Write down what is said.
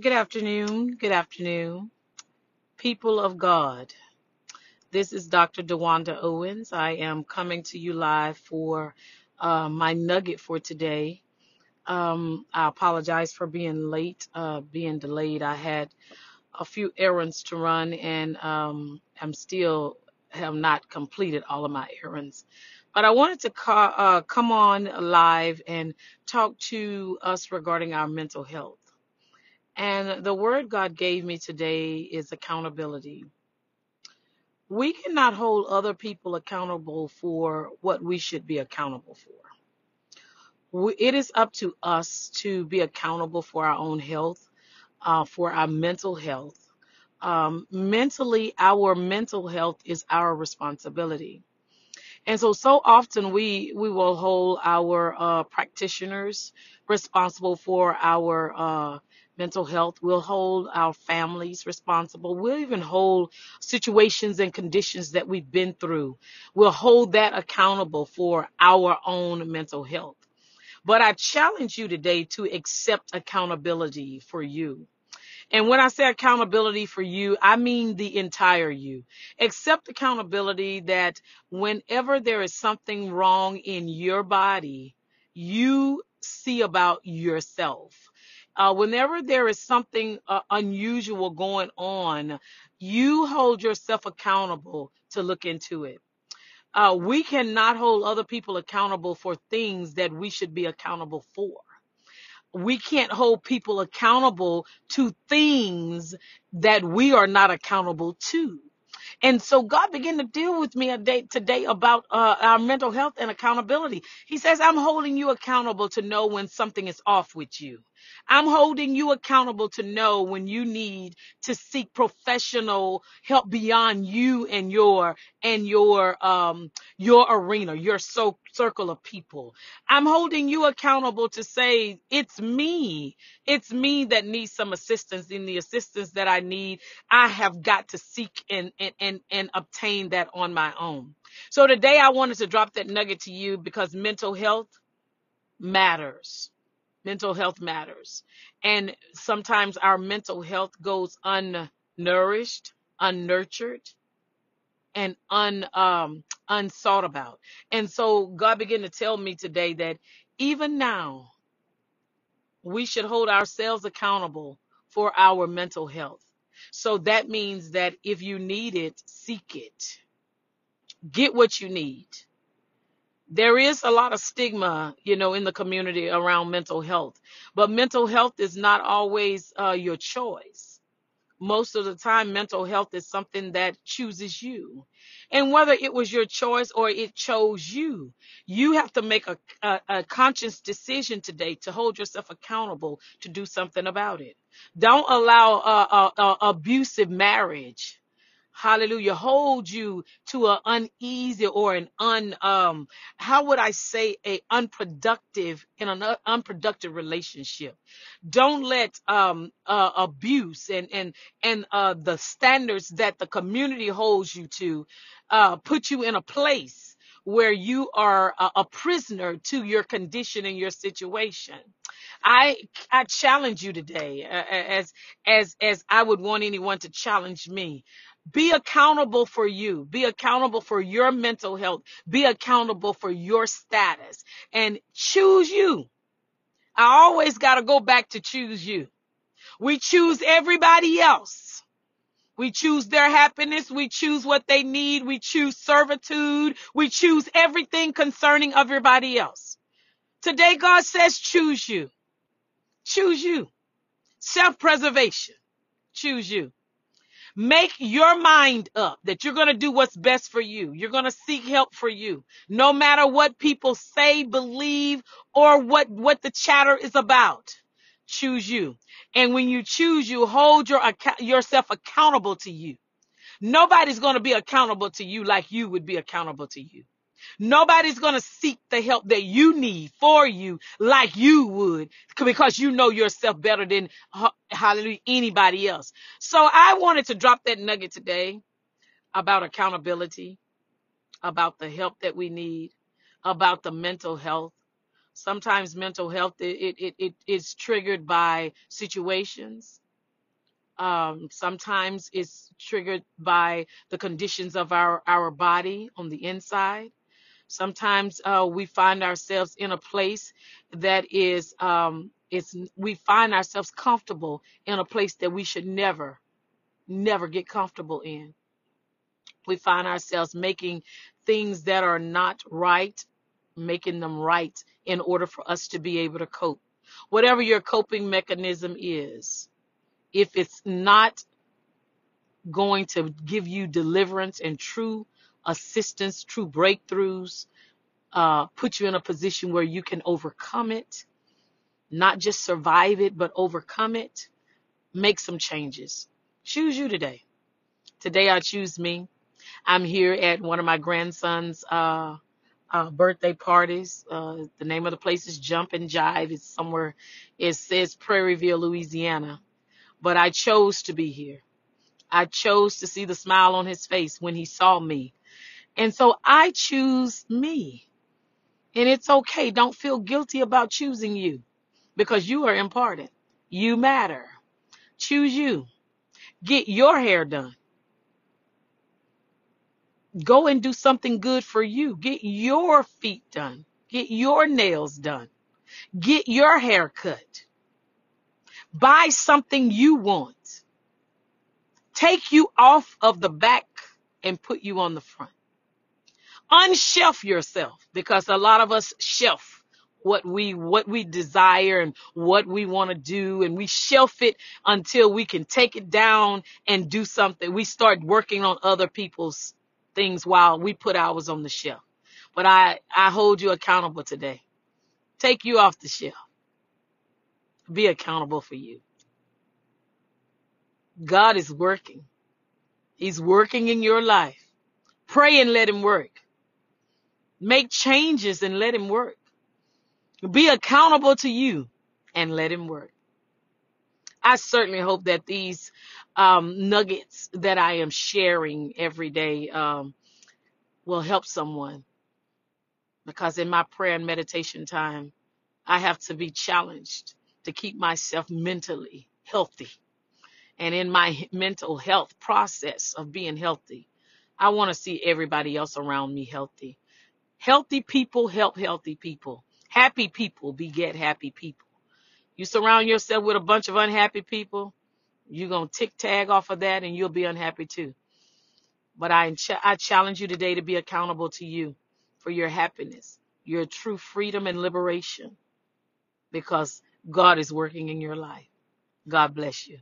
Good afternoon. Good afternoon, people of God. This is Dr. DeWanda Owens. I am coming to you live for uh, my nugget for today. Um, I apologize for being late, uh, being delayed. I had a few errands to run, and um, I'm still have not completed all of my errands. But I wanted to uh, come on live and talk to us regarding our mental health. And the word God gave me today is accountability. We cannot hold other people accountable for what we should be accountable for. It is up to us to be accountable for our own health, uh, for our mental health. Um, mentally, our mental health is our responsibility. And so, so often we we will hold our uh, practitioners responsible for our uh, mental health. We'll hold our families responsible. We'll even hold situations and conditions that we've been through. We'll hold that accountable for our own mental health. But I challenge you today to accept accountability for you and when I say accountability for you, I mean the entire you. Accept accountability that whenever there is something wrong in your body, you see about yourself. Uh, whenever there is something uh, unusual going on, you hold yourself accountable to look into it. Uh, we cannot hold other people accountable for things that we should be accountable for we can't hold people accountable to things that we are not accountable to. And so God began to deal with me a day today about uh, our mental health and accountability. He says, I'm holding you accountable to know when something is off with you. I'm holding you accountable to know when you need to seek professional help beyond you and your and your um your arena, your so circle of people. I'm holding you accountable to say it's me. It's me that needs some assistance in the assistance that I need. I have got to seek and and and, and obtain that on my own. So today I wanted to drop that nugget to you because mental health matters mental health matters. And sometimes our mental health goes unnourished, unnurtured, and un um unsought about. And so God began to tell me today that even now we should hold ourselves accountable for our mental health. So that means that if you need it, seek it. Get what you need there is a lot of stigma, you know, in the community around mental health, but mental health is not always uh, your choice. Most of the time, mental health is something that chooses you. And whether it was your choice or it chose you, you have to make a, a, a conscious decision today to hold yourself accountable to do something about it. Don't allow a, a, a abusive marriage hallelujah hold you to an uneasy or an un um how would i say a unproductive in an un- unproductive relationship? Don't let um uh, abuse and and and uh the standards that the community holds you to uh put you in a place where you are a prisoner to your condition and your situation i i challenge you today uh, as as as i would want anyone to challenge me be accountable for you. Be accountable for your mental health. Be accountable for your status and choose you. I always got to go back to choose you. We choose everybody else. We choose their happiness. We choose what they need. We choose servitude. We choose everything concerning everybody else. Today, God says, choose you. Choose you. Self preservation. Choose you. Make your mind up that you're going to do what's best for you. You're going to seek help for you, no matter what people say, believe, or what, what the chatter is about. Choose you. And when you choose you, hold your, yourself accountable to you. Nobody's going to be accountable to you like you would be accountable to you. Nobody's going to seek the help that you need for you like you would because you know yourself better than hallelujah anybody else. So I wanted to drop that nugget today about accountability, about the help that we need, about the mental health. Sometimes mental health it it it is triggered by situations Um, sometimes it's triggered by the conditions of our, our body on the inside. Sometimes uh, we find ourselves in a place that is um, it's we find ourselves comfortable in a place that we should never never get comfortable in. We find ourselves making things that are not right, making them right in order for us to be able to cope. Whatever your coping mechanism is, if it's not going to give you deliverance and true assistance, true breakthroughs, uh, put you in a position where you can overcome it, not just survive it, but overcome it, make some changes. Choose you today. Today I choose me. I'm here at one of my grandson's uh, uh, birthday parties. Uh, the name of the place is Jump and Jive. It's somewhere, it says Prairieville, Louisiana. But I chose to be here. I chose to see the smile on his face when he saw me. And so I choose me. And it's okay. Don't feel guilty about choosing you because you are important. You matter. Choose you. Get your hair done. Go and do something good for you. Get your feet done. Get your nails done. Get your hair cut. Buy something you want. Take you off of the back and put you on the front. Unshelf yourself because a lot of us shelf what we what we desire and what we want to do and we shelf it until we can take it down and do something. We start working on other people's things while we put ours on the shelf. But I I hold you accountable today. Take you off the shelf. Be accountable for you. God is working. He's working in your life. Pray and let him work. Make changes and let him work. Be accountable to you and let him work. I certainly hope that these um, nuggets that I am sharing every day um, will help someone. Because in my prayer and meditation time, I have to be challenged to keep myself mentally healthy. And in my mental health process of being healthy, I want to see everybody else around me healthy. Healthy people help healthy people. Happy people beget happy people. You surround yourself with a bunch of unhappy people, you're going to tick tag off of that and you'll be unhappy too. But I, I challenge you today to be accountable to you for your happiness, your true freedom and liberation, because God is working in your life. God bless you.